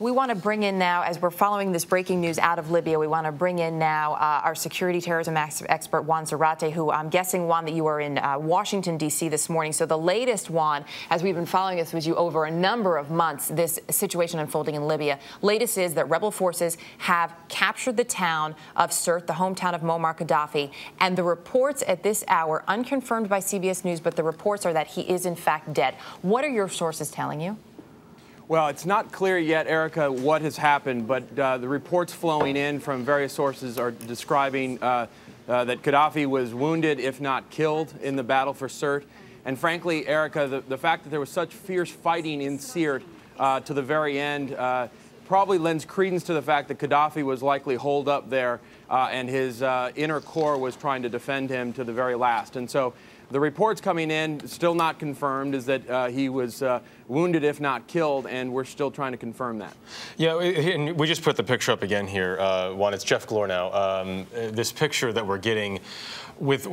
We want to bring in now, as we're following this breaking news out of Libya, we want to bring in now uh, our security terrorism ex expert, Juan Zarate, who I'm guessing, Juan, that you are in uh, Washington, D.C. this morning. So the latest, Juan, as we've been following this with you over a number of months, this situation unfolding in Libya. Latest is that rebel forces have captured the town of Sirte, the hometown of Muammar Gaddafi. And the reports at this hour, unconfirmed by CBS News, but the reports are that he is in fact dead. What are your sources telling you? Well, it's not clear yet, Erica, what has happened, but uh, the reports flowing in from various sources are describing uh, uh, that Gaddafi was wounded, if not killed, in the battle for Sirte. And frankly, Erica, the, the fact that there was such fierce fighting in Sirte uh, to the very end uh, probably lends credence to the fact that Gaddafi was likely holed up there uh, and his inner core was trying to defend him to the very last. And so the reports coming in, still not confirmed, is that uh, he was uh, wounded, if not killed, and we're still trying to confirm that. Yeah, and we just put the picture up again here. Uh, Juan, it's Jeff Glor now. Um, this picture that we're getting with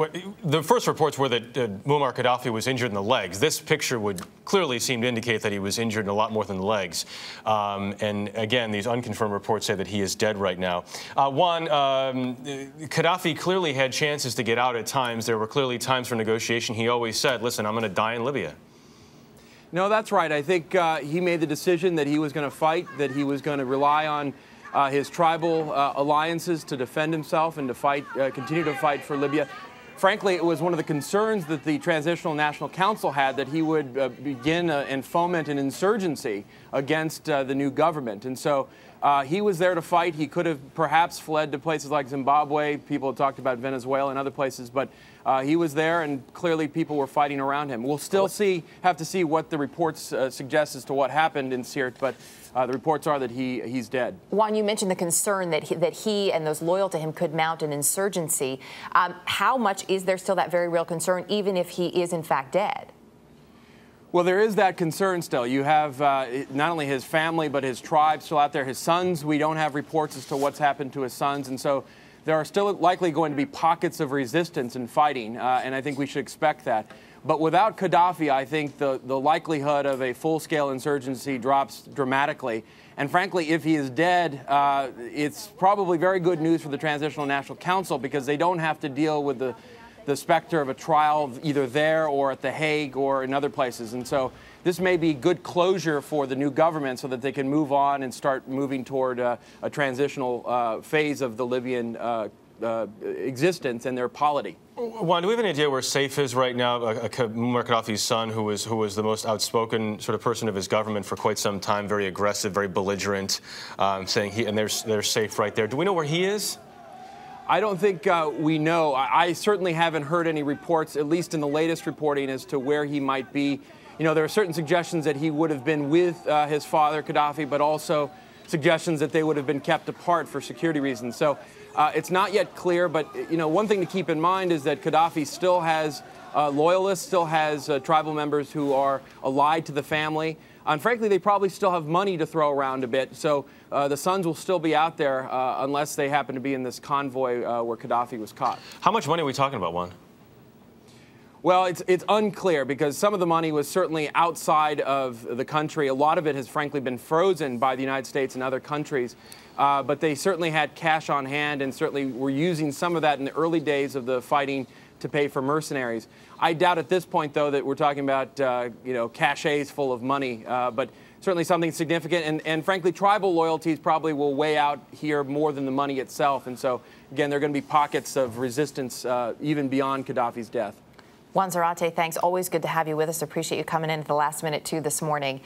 the first reports were that uh, Muammar Gaddafi was injured in the legs. This picture would clearly seem to indicate that he was injured in a lot more than the legs. Um, and again, these unconfirmed reports say that he is dead right now. Uh, Juan, um, Gaddafi clearly had chances to get out at times. There were clearly times for negotiation. He always said, listen, I'm going to die in Libya. No, that's right. I think uh, he made the decision that he was going to fight, that he was going to rely on uh, his tribal uh, alliances to defend himself and to fight, uh, continue to fight for Libya. Frankly, it was one of the concerns that the Transitional National Council had that he would uh, begin and foment an insurgency against uh, the new government. And so he was there to fight. He could have perhaps fled to places like Zimbabwe. People have talked about Venezuela and other places, but he was there, and clearly people were fighting around him. We'll still see, have to see what the reports suggest as to what happened in Sirte, but uh, the reports are that he he's dead. Juan, you mentioned the concern that he, that he and those loyal to him could mount an insurgency. Um, how much is there still that very real concern, even if he is in fact dead? Well, there is that concern still. You have uh, not only his family, but his tribe still out there. His sons, we don't have reports as to what's happened to his sons. And so there are still likely going to be pockets of resistance and fighting. Uh, and I think we should expect that. But without Gaddafi, I think the, the likelihood of a full scale insurgency drops dramatically. And frankly, if he is dead, uh, it's probably very good news for the Transitional National Council because they don't have to deal with the, the specter of a trial either there or at The Hague or in other places. And so this may be good closure for the new government so that they can move on and start moving toward a transitional uh, phase of the Libyan uh, uh, existence and their polity. Juan, do we have any idea where Saif is right now? Uh, Muammar Gaddafi's son, who was who was the most outspoken sort of person of his government for quite some time, very aggressive, very belligerent, um, saying he and there's they're safe right there. Do we know where he is? I don't think uh, we know. I, I, certainly haven't heard any reports, at least in the latest reporting, as to where he might be. You know, there are certain suggestions that he would have been with uh, his father, Gaddafi, but also suggestions that they would have been kept apart for security reasons. So uh, it's not yet clear, but you know, one thing to keep in mind is that Gaddafi still has uh, loyalists, still has uh, tribal members who are allied to the family. And frankly, they probably still have money to throw around a bit. So uh, the sons will still be out there uh, unless they happen to be in this convoy uh, where Gaddafi was caught. How much money are we talking about, Juan? Well, it's, it's unclear because some of the money was certainly outside of the country. A lot of it has frankly been frozen by the United States and other countries. Uh, but they certainly had cash on hand and certainly were using some of that in the early days of the fighting to pay for mercenaries. I doubt at this point, though, that we're talking about uh, you know caches full of money, uh, but certainly something significant. And, and frankly, tribal loyalties probably will weigh out here more than the money itself. And so, again, there are going to be pockets of resistance uh, even beyond Gaddafi's death. Juan Zarate, thanks. Always good to have you with us. Appreciate you coming in at the last minute, too, this morning.